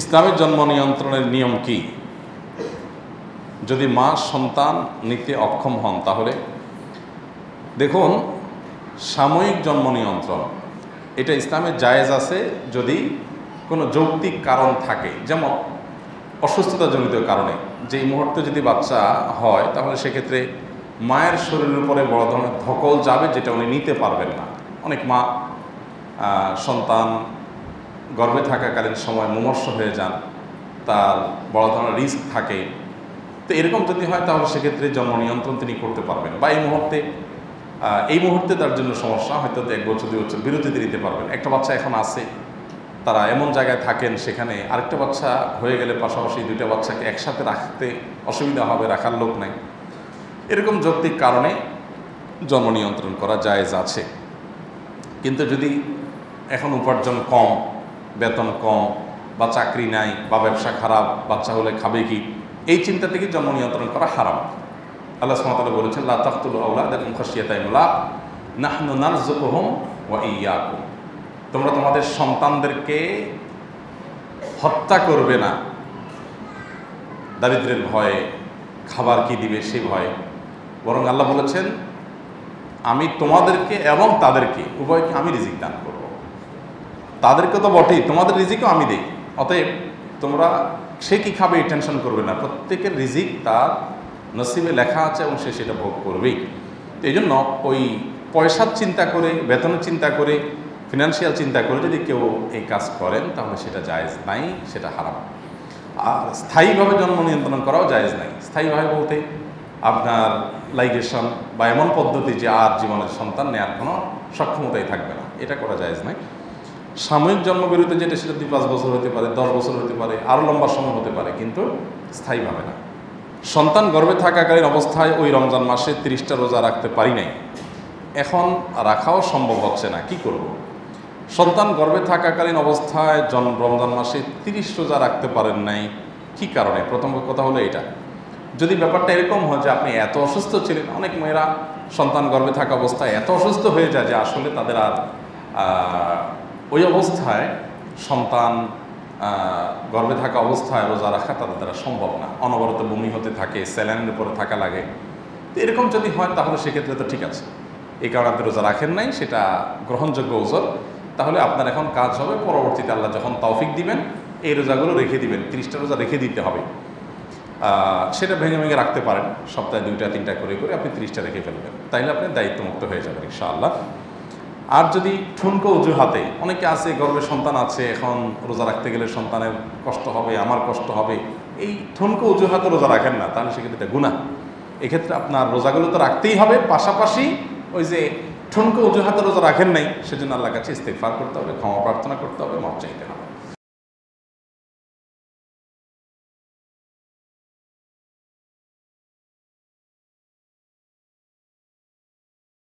ইসলামের জন্ম নিয়ন্ত্রণের নিয়ম কি? যদি মা সন্তান নিতে অক্ষম হন তাহলে? দেখুন, সাময়িক জন্ম নিয়ন্ত্রণ, এটা ইসলামের জায়েজ আছে যদি কোনো যৌক্তিক কারণ থাকে, যেমন অসুস্থতাজনিত কারণে। যেই মুহূর্তে যদি বাচ্চা হয়, তাহলে সেক্ষেত্রে মায়ের শরীরের উপরে বড় ধরনের ধকল যাবে যেটা উনি নিতে পারবেন না। অনেক মা সন্তান গর্ভে থাকাকালীন সময় মুমর্ষ হয়ে যান, তার বড় ধরনের রিস্ক থাকে। তো এরকম যদি হয়, তাহলে সেক্ষেত্রে জন্ম নিয়ন্ত্রণ তিনি করতে পারবেন বা এই মুহূর্তে এই মুহূর্তে তার জন্য সমস্যা, হয়তো এক বছর, দুই বছর বিরতিতে দিতে পারবেন। একটা বাচ্চা এখন আছে, তারা এমন জায়গায় থাকেন সেখানে আরেকটা বাচ্চা হয়ে গেলে পাশাপাশি দুইটা বাচ্চাকে একসাথে রাখতে অসুবিধা হবে, রাখার লোক নাই। এরকম যৌক্তিক কারণে জন্ম নিয়ন্ত্রণ করা জায়েজ আছে। কিন্তু যদি এখন উপার্জন কম বেতন কম, বা চাকরি নাই, বা ব্যবসা খারাপ, বাচ্চা হলে খাবে কি? এই চিন্তা থেকে জন্ম নিয়ন্ত্রণ করা হারাম। আল্লাহ সুমাতালা বলেছেন, লা তাকতুল আউলাদ মুখাশিয়াতাইমুল্লাহ নাহনু নারজুকুহুম ওয়া ইয়াকুম। তোমরা তোমাদের সন্তানদেরকে হত্যা করবে না। দারিদ্রের ভয়ে খাবার কি দিবে সে ভয়ে। বরং আল্লাহ বলেছেন, আমি তোমাদেরকে এবং তাদেরকে, উভয়কে আমি রিজিক দান করব। তাদেরকে তো বটেই, তোমাদের রিজিকও আমি দিই। অতএব তোমরা সে কি খাবে এই টেনশন করবে না। প্রত্যেকের রিজিক তার নসিবে লেখা আছে এবং সে সেটা ভোগ করবেই। তো এই জন্য ওই পয়সার চিন্তা করে, বেতনের চিন্তা করে ফিনান্সিয়াল চিন্তা করে যদি কেউ এই কাজ করেন, তাহলে সেটা জায়েজ নাই, সেটা হারাম। আর স্থায়ীভাবে জন্ম নিয়ন্ত্রণ করাও জায়েজ নাই। স্থায়ীভাবে বলতে আপনার লাইগেশন বা এমন পদ্ধতি যে আর জীবনের সন্তান নেওয়ার কোনো সক্ষমতাই থাকবে না। এটা করা জায়েজ নাই। সাময়িক জন্মবিরতি যেটা সেটা দুই পাঁচ বছর হতে পারে, দশ বছর হতে পারে, আরও লম্বা সময় হতে পারে, কিন্তু স্থায়ীভাবে না। সন্তান গর্ভে থাকাকালীন অবস্থায় ওই রমজান মাসে তিরিশটা রোজা রাখতে পারি নাই। এখন রাখাও সম্ভব হচ্ছে না, কি করব। সন্তান গর্ভে থাকাকালীন অবস্থায় জন রমজান মাসে তিরিশ রোজা রাখতে পারেন নাই, কি কারণে? প্রথম কথা হলো এটা। যদি ব্যাপারটা এরকম হয় যে আপনি এত অসুস্থ ছিলেন, অনেক মেয়েরা সন্তান গর্ভে থাকা অবস্থায় এত অসুস্থ হয়ে যায় যে আসলে তাদের আর ওই অবস্থায় সন্তান গর্ভে থাকা অবস্থায় রোজা রাখা তাদের দ্বারা সম্ভব না। অনবরত বমি হতে থাকে, স্যালাইনের উপরে থাকা লাগে। তো এরকম যদি হয় তাহলে সেক্ষেত্রে তো ঠিক আছে। এই কারণে আপনি রোজা রাখেন নাই, সেটা গ্রহণযোগ্য ওজোর তাহলে আপনার এখন কাজ হবে, পরবর্তীতে আল্লাহ যখন তৌফিক দিবেন, এই রোজাগুলো রেখে দিবেন, তিরিশটা রোজা রেখে দিতে হবে। সেটা ভেঙে ভেঙে রাখতে পারেন, সপ্তাহে দুইটা, তিনটা করে করে আপনি তিরিশটা রেখে ফেলবেন। তাইলে আপনি দায়িত্বমুক্ত হয়ে যাবেন, ইনশাআল্লাহ। আর যদি ঠুনকো অজুহাতে, অনেকে আছে গর্বে সন্তান আছে, এখন রোজা রাখতে গেলে সন্তানের কষ্ট হবে, আমার কষ্ট হবে, এই ঠুনকো অজুহাতে রোজা রাখেন না, তাহলে সেক্ষেত্রে এটা গুণা এক্ষেত্রে আপনার রোজাগুলো তো রাখতেই হবে, পাশাপাশি ওই যে ঠুনকো অজুহাতে রোজা রাখেন নাই, সেজন্য আল্লাহ কাছে ইস্তেফার করতে হবে, ক্ষমা প্রার্থনা করতে হবে মাপ চাইতে হবে।